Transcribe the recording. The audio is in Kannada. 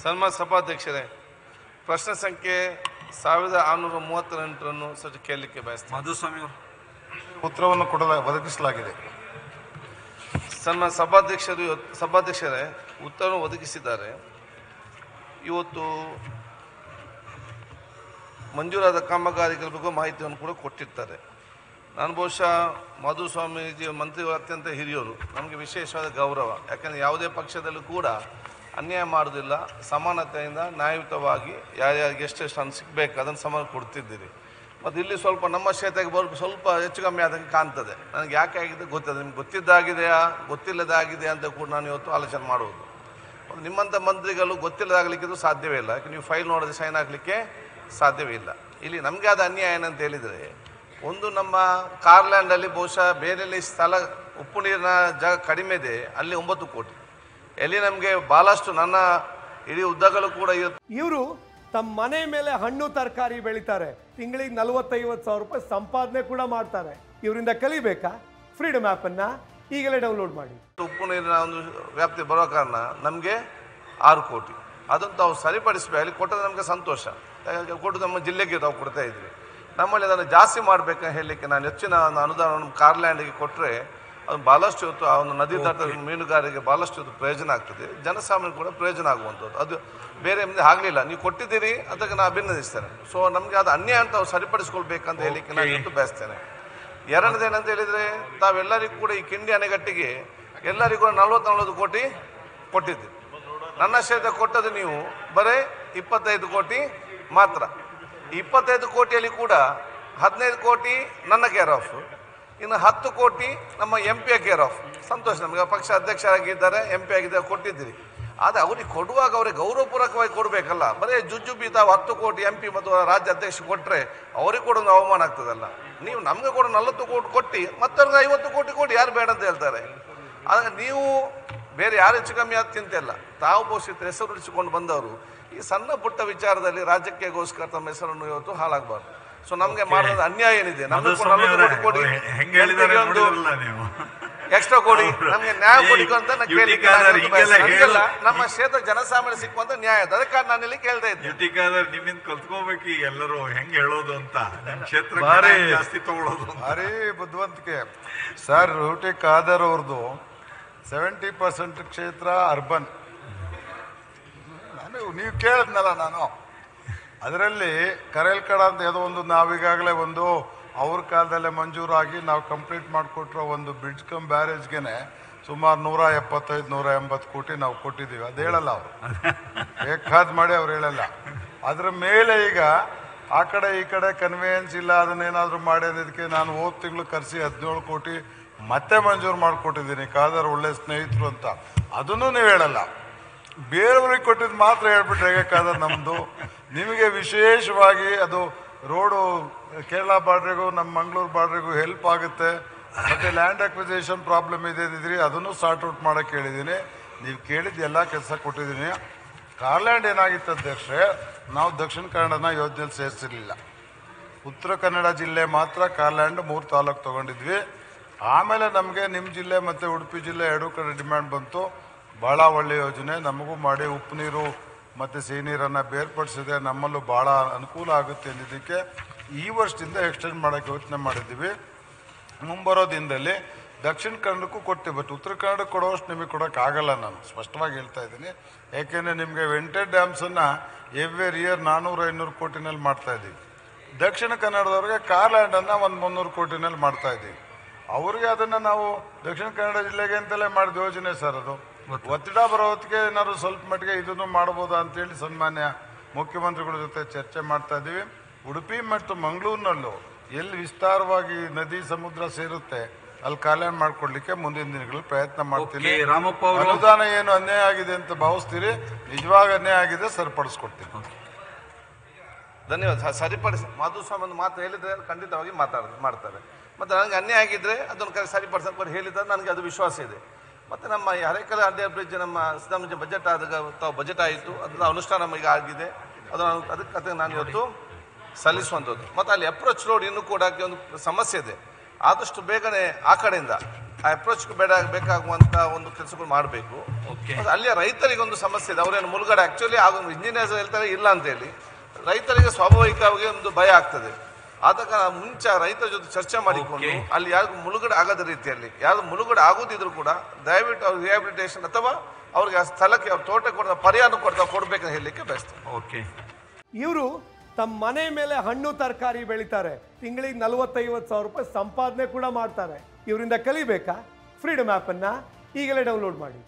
ಸನ್ಮಾನ ಸಭಾಧ್ಯಕ್ಷರೇ ಪ್ರಶ್ನೆ ಸಂಖ್ಯೆ ಸಾವಿರದ ಆರುನೂರ ಮೂವತ್ತೆಂಟರನ್ನು ಸಹ ಕೇಳಲಿಕ್ಕೆ ಬಯಸ್ತೀನಿ. ಮಾಧುಸ್ವಾಮಿ ಉತ್ತರವನ್ನು ಕೊಡಲ ಒದಗಿಸಲಾಗಿದೆ. ಸನ್ಮಾನ ಸಭಾಧ್ಯಕ್ಷರು ಸಭಾಧ್ಯಕ್ಷರೇ ಉತ್ತರವನ್ನು ಒದಗಿಸಿದ್ದಾರೆ. ಇವತ್ತು ಮಂಜೂರಾದ ಕಾಮಗಾರಿಗಳ ಬಗ್ಗೆ ಮಾಹಿತಿಯನ್ನು ಕೂಡ ಕೊಟ್ಟಿರ್ತಾರೆ. ನಾನು ಬಹುಶಃ ಮಾಧುಸ್ವಾಮಿಜಿ ಮಂತ್ರಿಗಳು ಅತ್ಯಂತ ಹಿರಿಯರು. ನಮಗೆ ವಿಶೇಷವಾದ ಗೌರವ. ಯಾಕಂದರೆ ಯಾವುದೇ ಪಕ್ಷದಲ್ಲೂ ಕೂಡ ಅನ್ಯಾಯ ಮಾಡೋದಿಲ್ಲ ಸಮಾನತೆಯಿಂದ ನ್ಯಾಯಯುತವಾಗಿ ಯಾರ್ಯಾರಿಗೆ ಎಷ್ಟೆಷ್ಟು ಹಣ ಸಿಗಬೇಕು ಅದನ್ನು ಸಮಾನ ಕೊಡ್ತಿದ್ದೀರಿ. ಮತ್ತು ಇಲ್ಲಿ ಸ್ವಲ್ಪ ನಮ್ಮ ಕ್ಷೇತ್ರಕ್ಕೆ ಬರೋ, ಸ್ವಲ್ಪ ಹೆಚ್ಚು ಕಮ್ಮಿ ಆದಂಗೆ ಕಾಣ್ತದೆ. ನನಗೆ ಯಾಕೆ ಆಗಿದೆ ಗೊತ್ತಿದೆ ನಿಮ್ಗೆ ಗೊತ್ತಿದ್ದಾಗಿದೆಯಾ, ಗೊತ್ತಿಲ್ಲದಾಗಿದೆ ಅಂತ ಕೂಡ ನಾನು ಇವತ್ತು ಆಲೋಚನೆ ಮಾಡುವುದು. ನಿಮ್ಮಂಥ ಮಂತ್ರಿಗಳು ಗೊತ್ತಿಲ್ಲದಾಗಲಿಕ್ಕಿದು ಸಾಧ್ಯವೇ ಇಲ್ಲ ನೀವು ಫೈಲ್ ನೋಡದೆ ಸೈನ್ ಹಾಕಲಿಕ್ಕೆ ಸಾಧ್ಯವೇ ಇಲ್ಲ. ಇಲ್ಲಿ ನಮಗೆ ಆದ ಅನ್ಯಾಯ ಏನಂತ ಹೇಳಿದರೆ, ಒಂದು ನಮ್ಮ ಕಾರ್ಲ್ಯಾಂಡಲ್ಲಿ ಬಹುಶಃ ಬೇರೆಲ್ಲಿ ಸ್ಥಳ, ಉಪ್ಪು ನೀರಿನ ಜಾಗ ಕಡಿಮೆ ಇದೆ, ಅಲ್ಲಿ ಒಂಬತ್ತು ಕೋಟಿ. ಎಲ್ಲಿ ನಮಗೆ ಬಹಳಷ್ಟು ನನ್ನ ಇಡೀ ಉದ್ದಗಳು ಕೂಡ ಇವರು ತಮ್ಮ ಮನೆ ಮೇಲೆ ಹಣ್ಣು ತರಕಾರಿ ಬೆಳಿತಾರೆ. ತಿಂಗಳಿಗೆ ನಲವತ್ತೈವತ್ತು ಸಾವಿರ ರೂಪಾಯಿ ಸಂಪಾದನೆ ಕೂಡ ಮಾಡ್ತಾರೆ. ಇವರಿಂದ ಕಲಿಬೇಕಾ? ಫ್ರೀಡಮ್ ಆ್ಯಪನ್ನು ಈಗಲೇ ಡೌನ್ಲೋಡ್ ಮಾಡಿ. ಉಪ್ಪು ನೀರಿನ ಒಂದು ವ್ಯಾಪ್ತಿ ಬರೋ ಕಾರಣ ನಮಗೆ ಆರು ಕೋಟಿ. ಅದನ್ನು ತಾವು ಸರಿಪಡಿಸಬೇಕು. ಅಲ್ಲಿ ಕೊಟ್ಟರೆ ನಮಗೆ ಸಂತೋಷ. ಕೊಟ್ಟು ನಮ್ಮ ಜಿಲ್ಲೆಗೆ ತಾವು ಕೊಡ್ತಾ ಇದ್ವಿ. ನಮ್ಮಲ್ಲಿ ಅದನ್ನು ಜಾಸ್ತಿ ಮಾಡಬೇಕಂತ ಹೇಳಲಿಕ್ಕೆ ನಾನು ಹೆಚ್ಚಿನ ಒಂದು ಅನುದಾನವನ್ನು ಕಾರ್ಲ್ಯಾಂಡಿಗೆ ಕೊಟ್ಟರೆ ಅದು ಭಾಳಷ್ಟು ಇವತ್ತು ಆ ಒಂದು ನದಿ ದಾಟ ಮೀನುಗಾರರಿಗೆ ಭಾಳಷ್ಟು ಇವತ್ತು ಪ್ರಯೋಜನ ಆಗ್ತದೆ. ಜನಸಾಮಾನ್ಯ ಕೂಡ ಪ್ರಯೋಜನ ಆಗುವಂಥದ್ದು. ಅದು ಬೇರೆ ಮುಂದೆ ಆಗಲಿಲ್ಲ. ನೀವು ಕೊಟ್ಟಿದ್ದೀರಿ ಅದಕ್ಕೆ ನಾನು ಅಭಿನಂದಿಸ್ತೇನೆ. ಸೊ ನಮಗೆ ಅದು ಅನ್ಯಾಯ ಅಂತ ಅವ್ರು ಸರಿಪಡಿಸ್ಕೊಳ್ಬೇಕಂತ ಹೇಳಿಕ್ಕೆ ನಾನು ಇವತ್ತು ಬಯಸ್ತೇನೆ. ಎರಡನೇದೇನಂತ ಹೇಳಿದರೆ ತಾವೆಲ್ಲರಿಗೂ ಕೂಡ ಈ ಕಿಂಡಿ ಅಣೆಗಟ್ಟಿಗೆ ಎಲ್ಲರಿಗೂ ಕೂಡ ನಲ್ವತ್ತು ನಲ್ವತ್ತು ಕೋಟಿ ಕೊಟ್ಟಿದ್ದೆ. ನನ್ನ ಕ್ಷೇತ್ರ ಕೊಟ್ಟದ್ದು ನೀವು ಬರೀ ಇಪ್ಪತ್ತೈದು ಕೋಟಿ ಮಾತ್ರ. ಇಪ್ಪತ್ತೈದು ಕೋಟಿಯಲ್ಲಿ ಕೂಡ ಹದಿನೈದು ಕೋಟಿ ನನ್ನ ಕೇರ್ ಆಫ್ ಇನ್ನು ಹತ್ತು ಕೋಟಿ ನಮ್ಮ M P care of Santosh, ನಮಗೆ ಪಕ್ಷ ಅಧ್ಯಕ್ಷರಾಗಿದ್ದಾರೆ, ಎಂ ಪಿ ಆಗಿದ್ದಾರೆ ಕೊಟ್ಟಿದ್ದೀರಿ. ಆದರೆ ಅವ್ರಿಗೆ ಕೊಡುವಾಗ ಅವ್ರಿಗೆ ಗೌರವಪೂರ್ವಕವಾಗಿ ಕೊಡಬೇಕಲ್ಲ. ಬರೀ ಜುಜ್ಜುಬಿ ತಾವು ಹತ್ತು ಕೋಟಿ ಎಂ ಪಿ ಮತ್ತು ರಾಜ್ಯ ಅಧ್ಯಕ್ಷ ಕೊಟ್ಟರೆ ಅವ್ರಿಗೆ ಕೂಡ ಒಂದು ಅವಮಾನ ಆಗ್ತದಲ್ಲ. ನೀವು ನಮಗೆ ಕೂಡ ನಲವತ್ತು ಕೋಟಿ ಕೊಟ್ಟು ಮತ್ತೊಂದು ಐವತ್ತು ಕೋಟಿ ಕೊಡಿ, ಯಾರು ಬೇಡ ಅಂತ ಹೇಳ್ತಾರೆ. ಆದರೆ ನೀವು ಬೇರೆ ಯಾರು ಹೆಚ್ಚು ಕಮ್ಮಿ ಆದ ಇಲ್ಲ ತಾವು ಪೋಷಿತ ಹೆಸರು ಉಳಿಸಿಕೊಂಡು ಬಂದವರು. ಈ ಸಣ್ಣ ಪುಟ್ಟ ವಿಚಾರದಲ್ಲಿ ರಾಜಕೀಯಗೋಸ್ಕರ ತಮ್ಮ ಹೆಸರನ್ನು ಇವತ್ತು ಹಾಳಾಗಬಾರ್ದು. ಸೊ ನಮಗೆ ಮಾಡೋದು ಅನ್ಯಾಯ ಏನಿದೆ? ನಮಗೆ ಕೂಡ ಹೆಂಗ್ ಹೇಳಿದ್ದಾರೆ ನೀವು. ಎಕ್ಸ್ಟ್ರಾ ಕೊಡಿ. ನಮ್ಗೆ ನ್ಯಾಯ ಈ ಕೊಡಿ ಅಂತ ನಮ್ಮ ಕ್ಷೇತ್ರ ಜನಸಾಮಾನ್ಯ ಸಿಕ್ಕುವಂತ ನ್ಯಾಯ ಅದು. ಅದಕ್ಕೆ ನಾನು ಇಲ್ಲಿ ಕೇಳ್ತಾ ಇದ್ದೆ. ಯುಟಿಕಾದರ್ ನಿಮ್ಮಿಂದ ಕಲ್ತ್ಕೋಬೇಕು ಎಲ್ಲರೂ. ಹೆಂಗ್ ಹೇಳೋದು ಅಂತ? ನಮ್ಮ ಕ್ಷೇತ್ರ ಭಾರಿ. ಜಾಸ್ತಿ ತಗೊಳ್ಳೋದು ಭಾರಿ ಬುದ್ಧಿವಂತಿಕೆ. ಸರ್ ರೂಟಿ ಖಾದರ್ ಅವ್ರದ್ದು ಸೆವೆಂಟಿ ಪರ್ಸೆಂಟ್ ಕ್ಷೇತ್ರ ಅರ್ಬನ್ ನಾನು ನೀವು ಕೇಳಿದ್ನಲ್ಲ ನಾನು. ಅದರಲ್ಲಿ ಕರೇಲ್ಕಡ ಅಂತ ಯಾವುದೋ ಒಂದು ನಾವೀಗಾಗಲೇ ಒಂದು ಅವ್ರ ಕಾಲದಲ್ಲೇ ಮಂಜೂರಾಗಿ ನಾವು ಕಂಪ್ಲೀಟ್ ಮಾಡಿಕೊಟ್ಟಿರೋ ಒಂದು ಬ್ರಿಡ್ಜ್ ಕಮ್ ಬ್ಯಾರೇಜ್ಗೆನೆ ಸುಮಾರು ನೂರ ಎಪ್ಪತ್ತೈದು, ನೂರ ಎಂಬತ್ತು ಕೋಟಿ ನಾವು ಕೊಟ್ಟಿದ್ದೀವಿ. ಅದು ಹೇಳಲ್ಲ ಅವರು. ಬೇಕಾದ ಮಾಡಿ ಅವ್ರು ಹೇಳಲ್ಲ. ಅದ್ರ ಮೇಲೆ ಈಗ ಆ ಕಡೆ ಈ ಕಡೆ ಕನ್ವೇಯನ್ಸ್ ಇಲ್ಲ ಅದನ್ನೇನಾದರೂ ಮಾಡಿ ಅನ್ನೋದಕ್ಕೆ ನಾನು ಹೋದ ತಿಂಗಳು ಕರೆಸಿ ಹದಿನೇಳು ಕೋಟಿ ಮತ್ತೆ ಮಂಜೂರು ಮಾಡಿಕೊಟ್ಟಿದ್ದೀನಿ. ಕಾದರ್ ಒಳ್ಳೆ ಸ್ನೇಹಿತರು ಅಂತ. ಅದನ್ನು ನೀವು ಹೇಳಲ್ಲ. ಬೇರೆಯವ್ರಿಗೆ ಕೊಟ್ಟಿದ್ದು ಮಾತ್ರ ಹೇಳ್ಬಿಟ್ರೆ ಹೇಗೆ ಕಾದರ್ ನಮ್ಮದು ನಿಮಗೆ ವಿಶೇಷವಾಗಿ ಅದು ರೋಡು, ಕೇರಳ ಬಾರ್ಡ್ರಿಗೂ, ನಮ್ಮ ಮಂಗಳೂರು ಬಾರ್ಡ್ರಿಗೂ ಹೆಲ್ಪ್ ಆಗುತ್ತೆ. ಮತ್ತೆ ಲ್ಯಾಂಡ್ ಅಕ್ವಿಸೇಷನ್ ಪ್ರಾಬ್ಲಮ್ ಇದೆ ಇದ್ರಿ ಅದನ್ನು ಸಾರ್ಟ್ ಔಟ್ ಮಾಡಕ್ಕೆ ಹೇಳಿದ್ದೀನಿ. ನೀವು ಕೇಳಿದ ಎಲ್ಲ ಕೆಲಸ ಕೊಟ್ಟಿದ್ದೀನಿ. ಕಾರ್ಲ್ಯಾಂಡ್ ಏನಾಗಿತ್ತು ಅಧ್ಯಕ್ಷರೇ, ನಾವು ದಕ್ಷಿಣ ಕನ್ನಡನ ಯೋಜನೆಯಲ್ಲಿ ಸೇರಿಸಿರ್ಲಿಲ್ಲ. ಉತ್ತರ ಕನ್ನಡ ಜಿಲ್ಲೆ ಮಾತ್ರ ಕಾರ್ಲ್ಯಾಂಡ್ ಮೂರು ತಾಲೂಕು ತಗೊಂಡಿದ್ವಿ. ಆಮೇಲೆ ನಮಗೆ ನಿಮ್ಮ ಜಿಲ್ಲೆ ಮತ್ತು ಉಡುಪಿ ಜಿಲ್ಲೆ ಎರಡೂ ಕಡೆ ಡಿಮ್ಯಾಂಡ್ ಬಂತು. ಭಾಳ ಒಳ್ಳೆಯ ಯೋಜನೆ, ನಮಗೂ ಮಾಡಿ ಉಪ್ಪು ನೀರು ಮತ್ತು ಸೀನಿಯರನ್ನು ಬೇರ್ಪಡಿಸಿದ್ರೆ ಬೇರ್ಪಡಿಸಿದೆ ನಮ್ಮಲ್ಲೂ ಭಾಳ ಅನುಕೂಲ ಆಗುತ್ತೆ ಅಂದಿದ್ದಕ್ಕೆ ಈ ವರ್ಷದಿಂದ ಎಕ್ಸ್ಟೆಂಡ್ ಮಾಡೋಕ್ಕೆ ಯೋಚನೆ ಮಾಡಿದ್ದೀವಿ. ಮುಂಬರೋ ದಿನದಲ್ಲಿ ದಕ್ಷಿಣ ಕನ್ನಡಕ್ಕೂ ಕೊಡ್ತೀವಿ ಬಟ್ ಉತ್ತರ ಕನ್ನಡಕ್ಕೆ ಕೊಡೋಷ್ಟು ನಿಮಗೆ ಕೊಡೋಕ್ಕಾಗಲ್ಲ ನಾನು. ಸ್ಪಷ್ಟವಾಗಿ ಹೇಳ್ತಾ ಇದ್ದೀನಿ. ಯಾಕೆಂದರೆ ನಿಮಗೆ ವೆಂಟೆಡ್ ಡ್ಯಾಮ್ಸನ್ನು ಎವ್ರಿ ಇಯರ್ ನಾನ್ನೂರು ಐನೂರು ಕೋಟಿನಲ್ಲಿ ಮಾಡ್ತಾ ಇದ್ದೀವಿ. ದಕ್ಷಿಣ ಕನ್ನಡದವ್ರಿಗೆ ಕಾರ್ಲ್ಯಾಂಡನ್ನು ಒಂದು ಮುನ್ನೂರು ಕೋಟಿನಲ್ಲಿ ಮಾಡ್ತಾ ಇದ್ದೀವಿ. ಅವ್ರಿಗೆ ಅದನ್ನು ನಾವು ದಕ್ಷಿಣ ಕನ್ನಡ ಜಿಲ್ಲೆಗೆ ಅಂತಲೇ ಮಾಡಿದ ಯೋಜನೆ ಸರ್ ಅದು. ಒತ್ತಡ ಬರೋ ಹೊತ್ತಿಗೆ ಏನಾದ್ರು ಸ್ವಲ್ಪ ಮಟ್ಟಿಗೆ ಇದನ್ನು ಮಾಡ್ಬೋದಾ ಅಂತೇಳಿ ಸನ್ಮಾನ್ಯ ಮುಖ್ಯಮಂತ್ರಿಗಳ ಜೊತೆ ಚರ್ಚೆ ಮಾಡ್ತಾ ಇದ್ದೀವಿ. ಉಡುಪಿ ಮತ್ತು ಮಂಗಳೂರಿನಲ್ಲೂ ಎಲ್ಲಿ ವಿಸ್ತಾರವಾಗಿ ನದಿ ಸಮುದ್ರ ಸೇರುತ್ತೆ ಅಲ್ಲಿ ಕಾಲ್ಯಾಣ ಮಾಡ್ಕೊಡ್ಲಿಕ್ಕೆ ಮುಂದಿನ ದಿನಗಳಲ್ಲಿ ಪ್ರಯತ್ನ ಮಾಡ್ತೀನಿ. ರಾಮಪ್ಪ ಅವರು- ಅನುದಾನ ಏನು ಅನ್ಯಾಯ ಆಗಿದೆ ಅಂತ ಭಾವಿಸ್ತೀರಿ? ನಿಜವಾಗ ಅನ್ಯಾಯ ಆಗಿದೆ ಸರಿಪಡಿಸ್ಕೊಡ್ತೀನಿ. ಧನ್ಯವಾದ. ಸರಿಪಡಿಸಿ ಮಾಧುಸ್ವಾಮಿ ಒಂದು ಮಾತು ಹೇಳಿದ್ರೆ ಖಂಡಿತವಾಗಿ ಮಾತಾಡ ಮಾಡ್ತಾರೆ. ಮತ್ತು ನನಗೆ ಅನ್ಯಾಯ ಆಗಿದ್ರೆ ಅದನ್ನು ಅವ್ರು ಹೇಳಿದ್ರೆ ನನಗೆ ಅದು ವಿಶ್ವಾಸ ಇದೆ. ಮತ್ತು ನಮ್ಮ ಈ ಹರೇಕಲ ಅಡ್ಡ ಬ್ರಿಡ್ಜ್ ನಮ್ಮ ಸಿದ್ದರಾಮಯ್ಯ ಬಜೆಟ್ ಆದಾಗ ತಾವು ಬಜೆಟ್ ಆಯಿತು ಅದರ ಅನುಷ್ಠಾನ ಈಗ ಆಗಿದೆ. ಅದು ನಾನು ಅದಕ್ಕೆ ಅದಕ್ಕೆ ನಾನು ಇವತ್ತು ಸಲ್ಲಿಸುವಂಥದ್ದು. ಮತ್ತು ಅಲ್ಲಿ ಅಪ್ರೋಚ್ ರೋಡ್ ಇನ್ನೂ ಕೂಡ ಒಂದು ಸಮಸ್ಯೆ ಇದೆ. ಆದಷ್ಟು ಬೇಗನೆ ಆ ಕಡೆಯಿಂದ ಆ ಅಪ್ರೋಚ್ ಬೇಡ ಬೇಕಾಗುವಂಥ ಒಂದು ಕೆಲಸಗಳು ಮಾಡಬೇಕು. ಅಲ್ಲಿಯ ರೈತರಿಗೆ ಒಂದು ಸಮಸ್ಯೆ ಇದೆ. ಅವರೇನು ಮುಳುಗಡೆ ಆ್ಯಕ್ಚುಲಿ ಆಗ ಇಂಜಿನಿಯರ್ಸ್ ಹೇಳ್ತಾರೆ ಇಲ್ಲ ಅಂತೇಳಿ ರೈತರಿಗೆ ಸ್ವಾಭಾವಿಕವಾಗಿ ಒಂದು ಭಯ ಆಗ್ತದೆ. ಆದ ಕಾರಣ ಮುಂಚೆ ರೈತರ ಜೊತೆ ಚರ್ಚೆ ಮಾಡಿಕೊಂಡು. ಅಲ್ಲಿ ಯಾರಿಗೂ ಮುಳುಗಡೆ ಆಗದ ರೀತಿಯಲ್ಲಿ ಯಾರು ಮುಳುಗಡೆ ಆಗುದಿದ್ರು ಕೂಡ ದಯವಿಟ್ಟು ಅವ್ರ ರಿಹಾಬಿಲಿಟೇಷನ್ ಅಥವಾ ಅವ್ರಿಗೆ ಆ ಸ್ಥಳಕ್ಕೆ ಅವ್ರ ತೋಟ ಕೊಡ್ತಾ ಪರಿಹಾರ ಕೊಡ್ತಾ ಕೊಡ್ಬೇಕಂತ ಹೇಳಲಿಕ್ಕೆ ಬಯಸ್ತಾರೆ ಓಕೆ ಇವರು ತಮ್ಮ ಮನೆ ಮೇಲೆ ಹಣ್ಣು ತರಕಾರಿ ಬೆಳಿತಾರೆ. ತಿಂಗಳಿಗೆ ನಲವತ್ತೈವತ್ತು ಸಾವಿರ ರೂಪಾಯಿ ಸಂಪಾದನೆ ಕೂಡ ಮಾಡ್ತಾರೆ. ಇವರಿಂದ ಕಲಿಬೇಕಾ? ಫ್ರೀಡಮ್ ಆ್ಯಪನ್ನು ಈಗಲೇ ಡೌನ್ಲೋಡ್ ಮಾಡಿ.